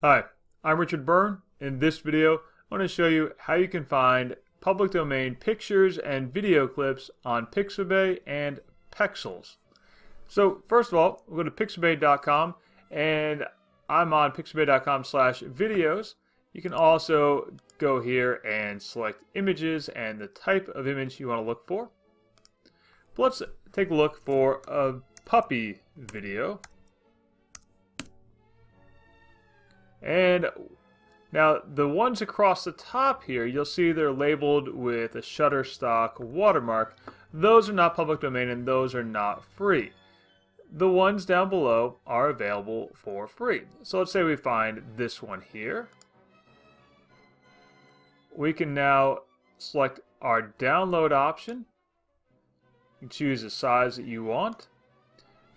Hi, I'm Richard Byrne. In this video, I want to show you how you can find public domain pictures and video clips on Pixabay and Pexels. So first of all, we'll go to pixabay.com and I'm on pixabay.com slash videos. You can also go here and select images and the type of image you want to look for. But let's take a look for a puppy video. And now the ones across the top here, you'll see they're labeled with a Shutterstock watermark. Those are not public domain and those are not free. The ones down below are available for free. So let's say we find this one here. We can now select our download option. You choose the size that you want.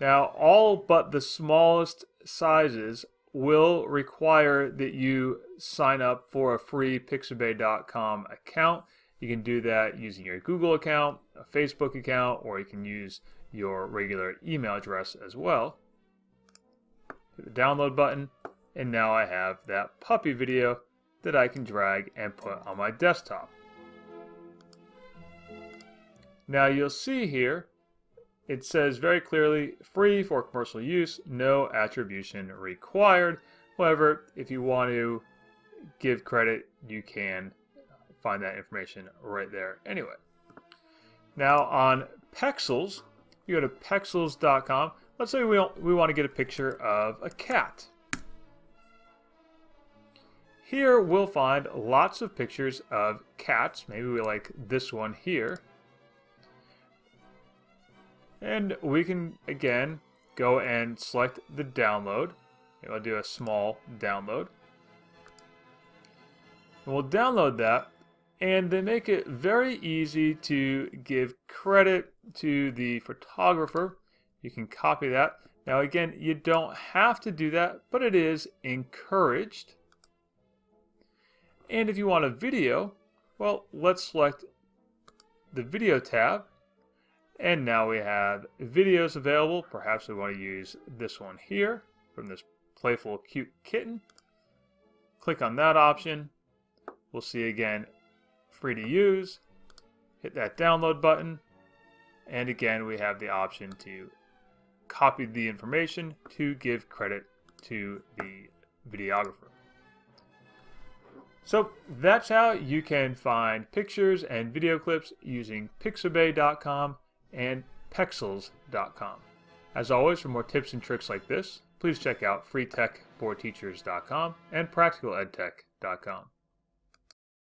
Now all but the smallest sizes will require that you sign up for a free pixabay.com account. You can do that using your Google account, a Facebook account, or you can use your regular email address as well. Hit the download button, and now I have that puppy video that I can drag and put on my desktop. Now you'll see here it says very clearly free for commercial use, no attribution required. However, if you want to give credit, you can find that information right there anyway. Now on Pexels, you go to pexels.com. Let's say we, we want to get a picture of a cat. Here we'll find lots of pictures of cats. Maybe we like this one here. And we can, again, go and select the download. I'll do a small download. And we'll download that, and they make it very easy to give credit to the photographer. You can copy that. Now again, you don't have to do that, but it is encouraged. And if you want a video, well, let's select the video tab and now we have videos available. Perhaps we want to use this one here from this playful cute kitten. Click on that option. We'll see again, free to use. Hit that download button. And again, we have the option to copy the information to give credit to the videographer. So that's how you can find pictures and video clips using pixabay.com and pexels.com. As always, for more tips and tricks like this, please check out freetechforteachers.com and practicaledtech.com.